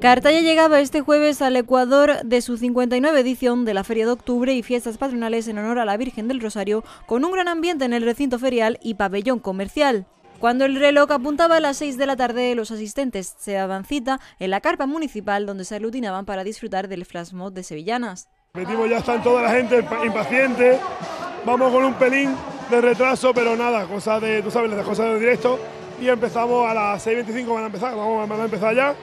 Cartaya llegaba este jueves al Ecuador de su 59 edición de la Feria de Octubre y fiestas patronales en honor a la Virgen del Rosario, con un gran ambiente en el recinto ferial y pabellón comercial. Cuando el reloj apuntaba a las 6 de la tarde, los asistentes se daban cita en la carpa municipal donde se aglutinaban para disfrutar del flash de Sevillanas. Metimos ya están toda la gente impaciente, vamos con un pelín de retraso, pero nada, cosas de, tú sabes, las cosas de directo y empezamos a las 6.25 van a empezar, vamos a empezar ya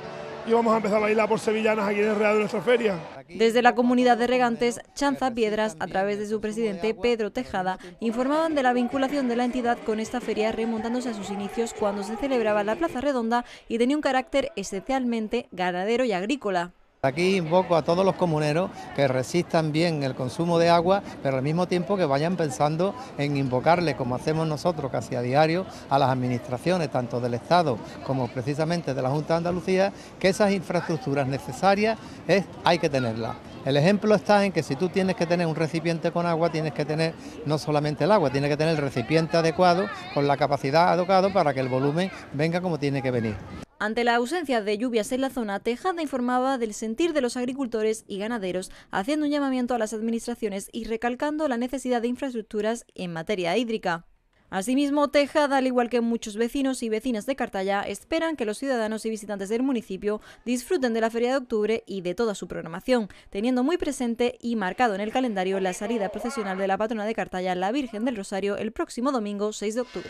y vamos a empezar a bailar por sevillanas aquí en el Real de nuestra feria. Desde la comunidad de regantes, Chanza Piedras, a través de su presidente Pedro Tejada, informaban de la vinculación de la entidad con esta feria remontándose a sus inicios cuando se celebraba la Plaza Redonda y tenía un carácter esencialmente ganadero y agrícola. Aquí invoco a todos los comuneros que resistan bien el consumo de agua, pero al mismo tiempo que vayan pensando en invocarle, como hacemos nosotros casi a diario, a las administraciones, tanto del Estado como precisamente de la Junta de Andalucía, que esas infraestructuras necesarias es, hay que tenerlas. El ejemplo está en que si tú tienes que tener un recipiente con agua, tienes que tener no solamente el agua, tienes que tener el recipiente adecuado, con la capacidad adecuada para que el volumen venga como tiene que venir. Ante la ausencia de lluvias en la zona, Tejada informaba del sentir de los agricultores y ganaderos, haciendo un llamamiento a las administraciones y recalcando la necesidad de infraestructuras en materia hídrica. Asimismo, Tejada, al igual que muchos vecinos y vecinas de Cartaya, esperan que los ciudadanos y visitantes del municipio disfruten de la Feria de Octubre y de toda su programación, teniendo muy presente y marcado en el calendario la salida procesional de la patrona de Cartaya, la Virgen del Rosario, el próximo domingo 6 de octubre.